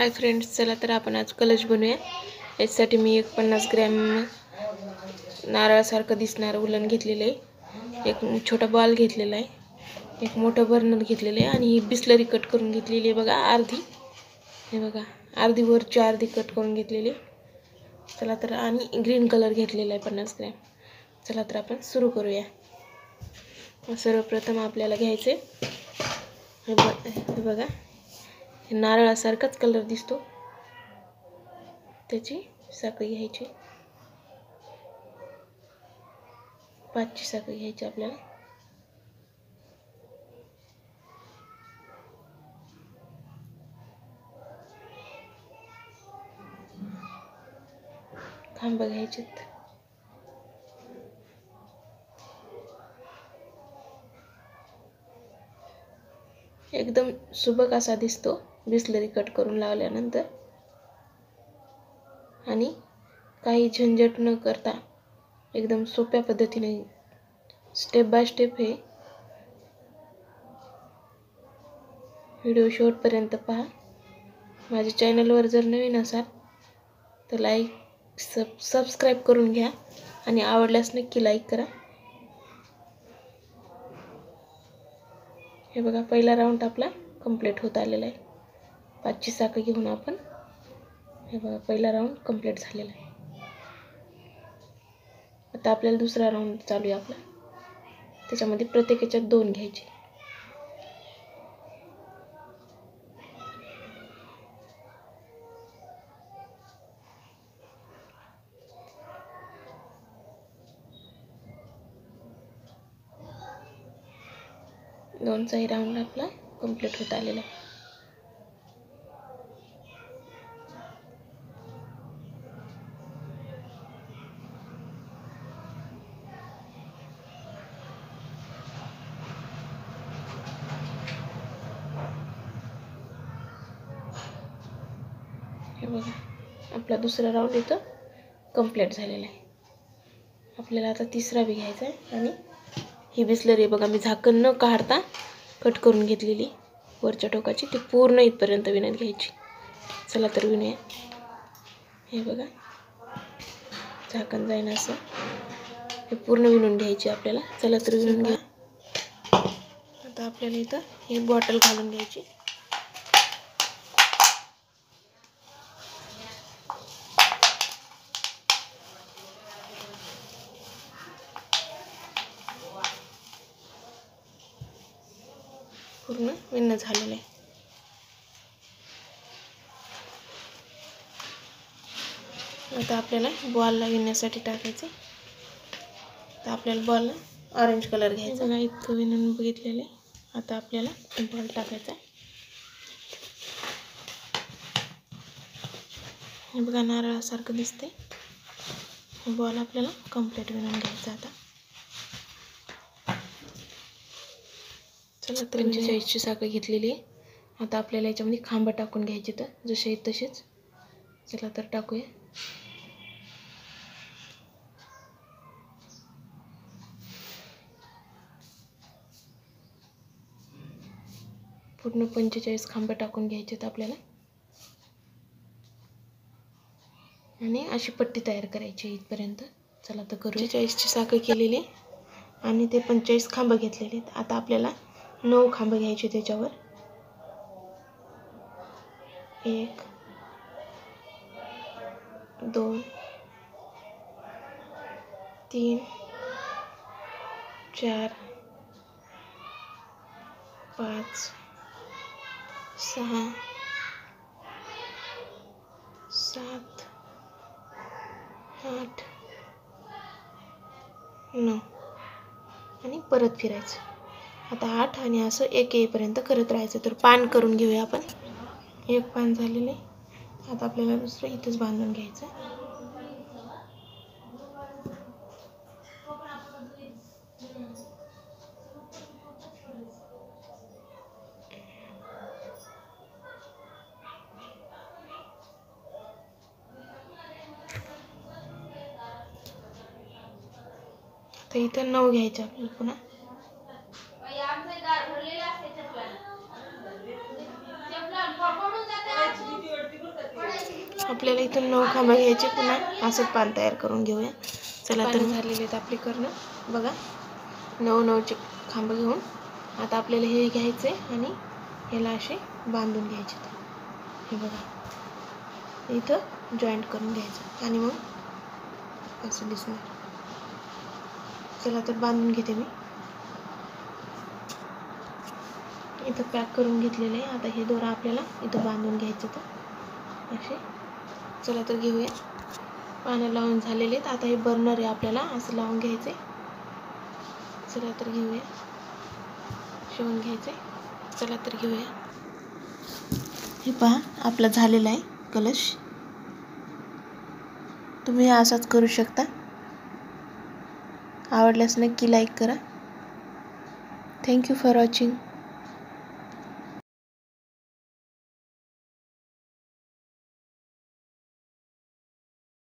Hi friends चला तर आपण आज कलश बनवूया. याच्यासाठी मी एक पन्नास ग्रॅम नारळासारखं दिसणारं उलन घेतलेलं आहे. एक छोटा बॉल घेतलेला आहे. एक मोठं बर्नर घेतलेलं आहे आणि ही बिस्लरी कट करून घेतलेली आहे बघा अर्धी. हे बघा अर्धी वरची अर्धी कट करून घेतलेली चला तर आणि ग्रीन कलर घेतलेला आहे पन्नास ग्रॅम. चला तर आपण सुरू करूया. सर्वप्रथम आपल्याला घ्यायचे हे ब हे बघा. नारळासारखाच कलर दिसतो. त्याची साखळी घ्यायची. पाचची साखळी घ्यायची आपल्याला. खांब घ्यायचेत. एकदम सुबक असा दिसतो. बिस्लरी कट करून लावल्यानंतर आणि काही झंझट न करता एकदम सोप्या पद्धतीने स्टेप बाय स्टेप हे व्हिडिओ शेवटपर्यंत पहा. माझ्या चॅनलवर जर नवीन असाल तर लाईक सब सबस्क्राईब करून घ्या आणि आवडल्यास नक्की लाईक करा. हे बघा पहिला राऊंड आपला कंप्लीट होत आलेला आहे. पाचची साखर घेऊन आपण हे बघा पहिला राऊंड कंप्लीट झालेला आहे. आता आपल्याला दुसरा राऊंड चालू आहे आपला. त्याच्यामध्ये प्रत्येक याच्यात दोन घ्यायचे. दोनचाही राऊंड आपला कंप्लीट होत आलेला आहे. बघा. आपला दुसरा राऊंड इथं कंप्लीट झालेला आहे. आपल्याला आता तिसरा बी घ्यायचा आहे आणि ही बिस्लरी बघा. मी झाकण न काढता कट करून घेतलेली वरच्या टोकाची. ती पूर्ण इथपर्यंत विणत घ्यायची. चला तर विणूया. हे बघा. झाकण जाईन असं. हे पूर्ण विणून घ्यायची आपल्याला. चला तर विणून घ्या आता आपल्याला इथं ही बॉटल घालून घ्यायची. पूर्ण विणणं झालेलं आहे. आता आपल्याला बॉलला विणण्यासाठी टाकायचं. तर आपल्याला बॉलला ऑरेंज कलर घ्यायचा. बघा इतकं विणून आहे. आता आपल्याला बॉल टाकायचा आहे. हे बघा नारळासारखं दिसते बॉल आपल्याला कंप्लीट विणून घ्यायचा आता. चला पंचेचाळीसची साखर घेतलेली आहे. आता आपल्याला याच्यामध्ये खांब टाकून घ्यायचे तर जसे आहेत तसेच. चला तर टाकूया. पूर्ण पंचेचाळीस खांब टाकून घ्यायचे आहेत आपल्याला. आणि अशी पट्टी तयार करायची इथपर्यंत. चला तर करू चाळीसची साखर केलेली आहे. आणि ते पंचेचाळीस खांब घेतलेले आहेत. आता आपल्याला नऊ खांब घ्यायचे त्याच्यावर. एक दोन तीन चार पाच सहा सात आठ नऊ. आणि परत फिरायचं. आता आठ आणि असं एक येईपर्यंत करत राहायचं. तर पान करून घेऊया आपण. एक पान झालेले आता आपल्याला दुसरं इथंच बांधून घ्यायचं तर इथं नऊ घ्यायचं आपल्याला पुन्हा. आपल्याला इथून नऊ खांबं घ्यायचे. पुन्हा असं पान तयार करून घेऊया. चला तर झालेले आहेत आपले करणं. बघा नऊ नऊचे खांबं घेऊन आता आपल्याला हे घ्यायचे आणि याला असे बांधून घ्यायचे हे बघा. इथं जॉईंट करून घ्यायचं. आणि मग असं दिसणार चला तर बांधून घेते मी. इथं पॅक करून घेतलेलं आहे. आता हे दोरा आपल्याला इथं बांधून घ्यायचं तर असे चला तर घेऊया. पानं लावून झालेले आहेत. आता हे बर्नर आहे आपल्याला. असं लावून घ्यायचे. चला तर घेऊया. शिवून घ्यायचे. चला तर घेऊया. हे पहा आपला झालेला आहे कलश. तुम्ही असाच करू शकता. आवडल्यास नक्की लाईक करा. Thank you for watching